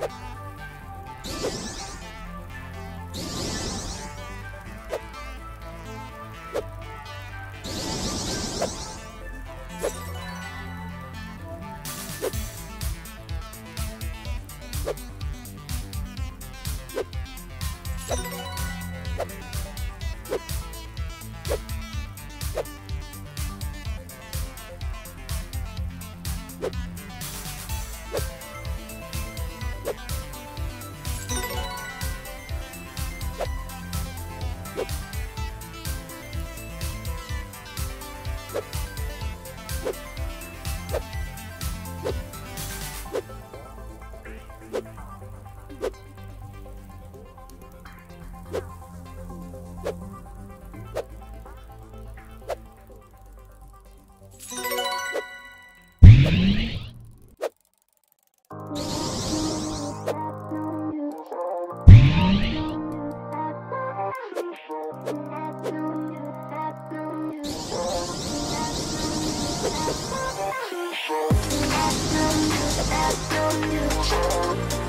After you, after you,